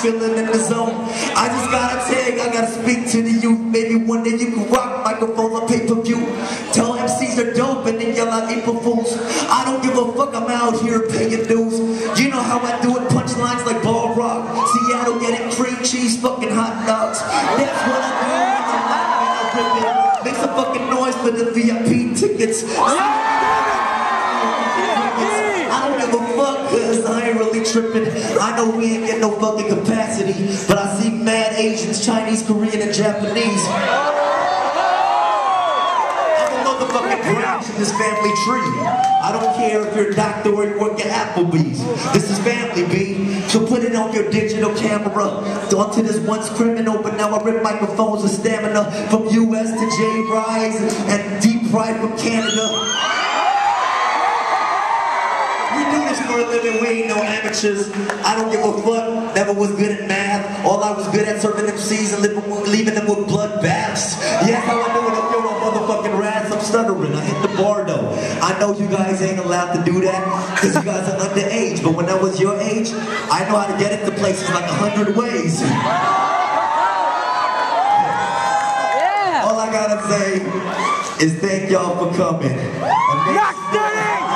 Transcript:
feeling in the zone. I just gotta tag, I gotta speak to the youth. Maybe one day you can rock microphones on pay-per-view. Tell MCs they're dope and then yell out April Fools. I don't give a fuck, I'm out here paying dues. You know how I do it, punchlines like ball rock. Seattle getting cream cheese, fucking hot dogs. That's what I do when I'm. Make some fucking noise for the VIP tickets. I don't give a fuck cause I ain't really tripping. I know we ain't get no fucking capacity, but I see mad Asians, Chinese, Korean, and Japanese. I'm a motherfucking branch in this family tree. I don't care if you're a doctor or you work at Applebee's. This is family, B. So put it on your digital camera. Onto this once criminal, but now I rip microphones with stamina from US to J Rise and Deep Pride from Canada. We do this for a living, we ain't no amateurs. I don't give a fuck, never was good at math. All I was good at serving MCs and living, leaving them with blood baths. Yeah, how I know it up, you're motherfucking rats. I'm stuttering, I hit the bar though. I know you guys ain't allowed to do that, because you guys are underage. But when I was your age, I know how to get into places like a hundred ways. All I gotta say is thank y'all for coming. And make-